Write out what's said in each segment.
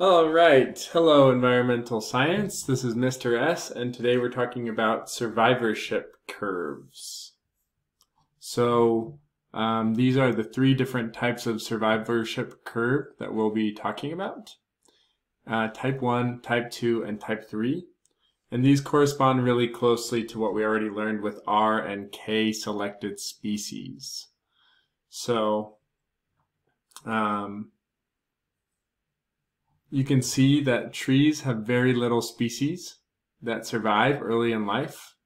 All right. Hello, environmental science. This is Mr. S, and today we're talking about survivorship curves. So, um, these are the three different types of survivorship curve that we'll be talking about. Uh, type 1, type 2, and type 3. And these correspond really closely to what we already learned with R and K selected species. So, um, you can see that trees have very little species that survive early in life.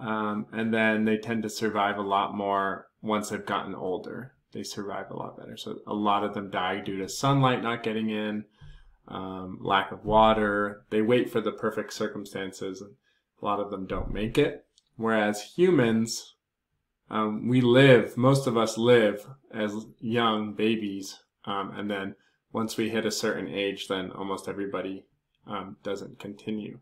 Um, and then they tend to survive a lot more once they've gotten older. They survive a lot better. So a lot of them die due to sunlight not getting in, um, lack of water. They wait for the perfect circumstances. And a lot of them don't make it. Whereas humans, um, we live, most of us live as young babies, um, and then once we hit a certain age, then almost everybody um, doesn't continue.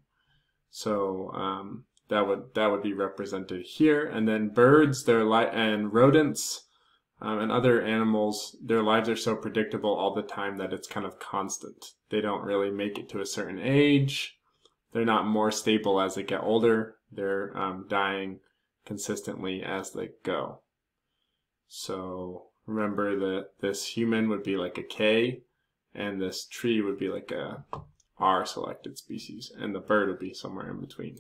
So um, that would that would be represented here. And then birds, their li- and rodents um, and other animals, their lives are so predictable all the time that it's kind of constant. They don't really make it to a certain age. They're not more stable as they get older. They're um, dying consistently as they go. So remember that this human would be like a K, and this tree would be like a R selected species, and the bird would be somewhere in between.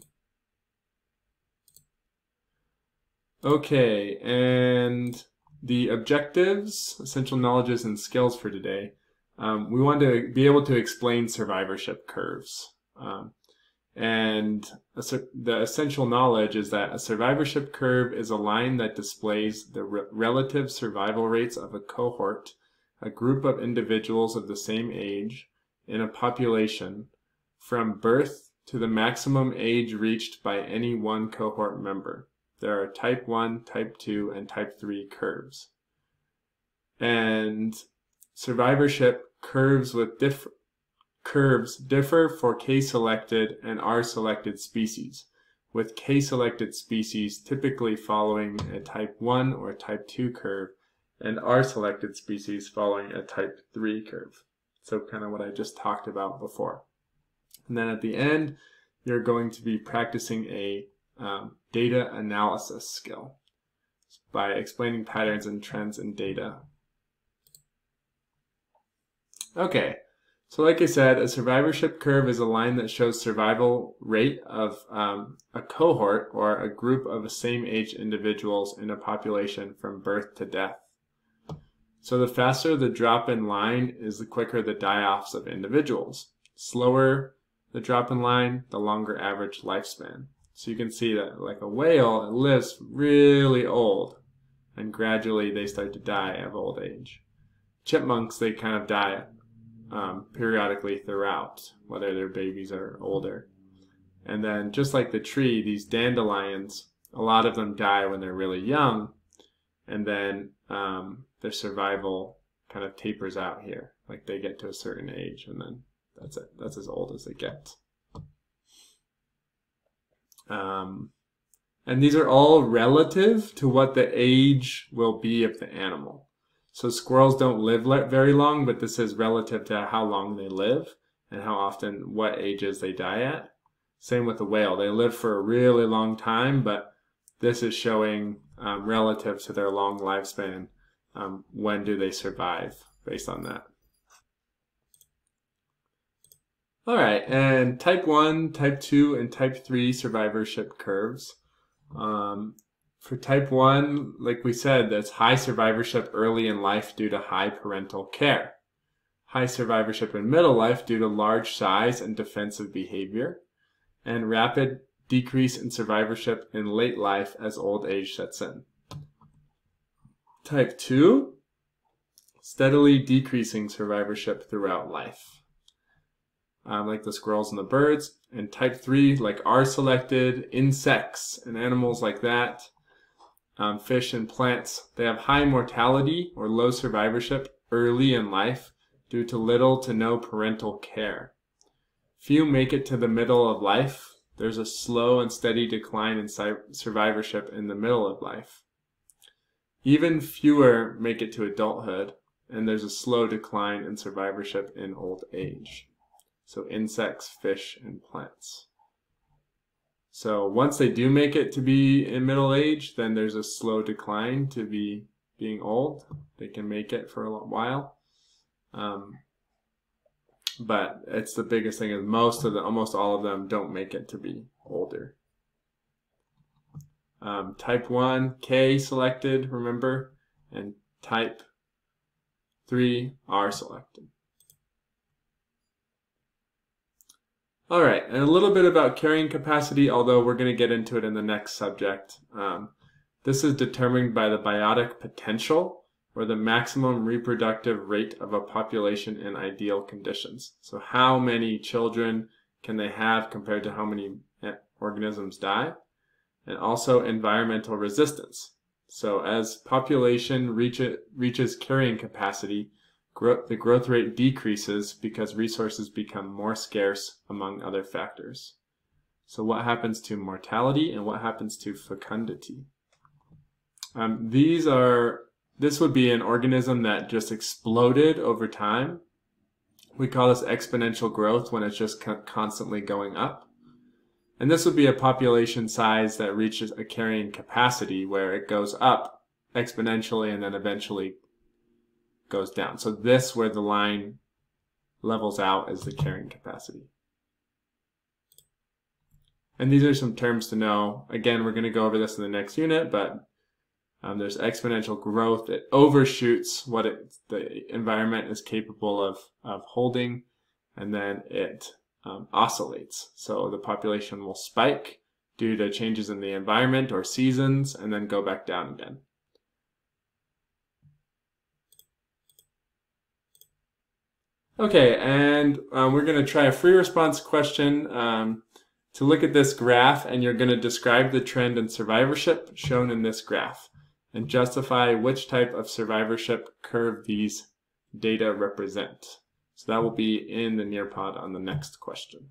Okay, and the objectives, essential knowledges, and skills for today. Um, we want to be able to explain survivorship curves. Um, and the essential knowledge is that a survivorship curve is a line that displays the re relative survival rates of a cohort a group of individuals of the same age in a population from birth to the maximum age reached by any one cohort member. There are type 1, type 2, and type 3 curves. And survivorship curves with diff curves differ for K-selected and R-selected species, with K-selected species typically following a type 1 or type 2 curve and R selected species following a type 3 curve. So kind of what I just talked about before. And then at the end, you're going to be practicing a um, data analysis skill by explaining patterns and trends in data. Okay, so like I said, a survivorship curve is a line that shows survival rate of um, a cohort or a group of the same age individuals in a population from birth to death. So the faster the drop in line is the quicker the die-offs of individuals. Slower the drop in line, the longer average lifespan. So you can see that like a whale, it lives really old and gradually they start to die of old age. Chipmunks, they kind of die um, periodically throughout, whether they're babies are older. And then just like the tree, these dandelions, a lot of them die when they're really young and then um, their survival kind of tapers out here. Like they get to a certain age and then that's it. That's as old as they get. Um, and these are all relative to what the age will be of the animal. So squirrels don't live very long, but this is relative to how long they live and how often, what ages they die at. Same with the whale. They live for a really long time, but this is showing um, relative to their long lifespan um, when do they survive based on that. All right, and type 1, type 2, and type 3 survivorship curves. Um, for type 1, like we said, that's high survivorship early in life due to high parental care. High survivorship in middle life due to large size and defensive behavior. And rapid decrease in survivorship in late life as old age sets in. Type 2, steadily decreasing survivorship throughout life. Um, like the squirrels and the birds. And type 3, like R selected, insects and animals like that, um, fish and plants, they have high mortality or low survivorship early in life due to little to no parental care. Few make it to the middle of life. There's a slow and steady decline in survivorship in the middle of life. Even fewer make it to adulthood, and there's a slow decline in survivorship in old age. So insects, fish, and plants. So once they do make it to be in middle age, then there's a slow decline to be being old. They can make it for a while. Um, but it's the biggest thing is most of the almost all of them don't make it to be older. Um, type 1, K selected, remember, and type 3 R selected. All right, and a little bit about carrying capacity, although we're going to get into it in the next subject. Um, this is determined by the biotic potential, or the maximum reproductive rate of a population in ideal conditions. So how many children can they have compared to how many eh, organisms die? And also environmental resistance. So as population reach it, reaches carrying capacity, the growth rate decreases because resources become more scarce among other factors. So what happens to mortality and what happens to fecundity? Um, these are, this would be an organism that just exploded over time. We call this exponential growth when it's just constantly going up. And this would be a population size that reaches a carrying capacity where it goes up exponentially and then eventually goes down. So this where the line levels out is the carrying capacity. And these are some terms to know. Again, we're going to go over this in the next unit, but um, there's exponential growth. It overshoots what it, the environment is capable of, of holding, and then it um, oscillates. So the population will spike due to changes in the environment or seasons and then go back down again. Okay, and um, we're going to try a free response question um, to look at this graph, and you're going to describe the trend in survivorship shown in this graph and justify which type of survivorship curve these data represent. So that will be in the Nearpod on the next question.